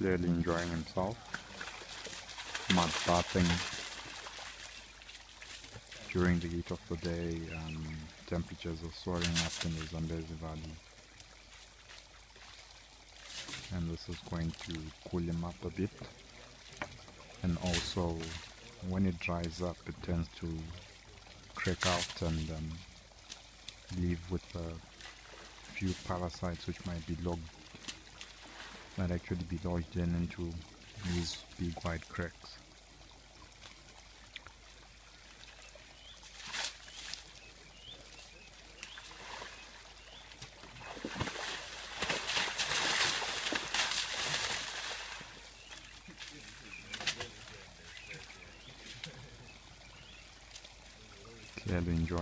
clearly enjoying himself. Mud bathing during the heat of the day. Um, temperatures are soaring up in the Zambezi Valley. And this is going to cool him up a bit. And also, when it dries up, it tends to crack out and um, leave with a few parasites which might be logged might actually be lodged in into these big wide cracks. Clearly enjoy.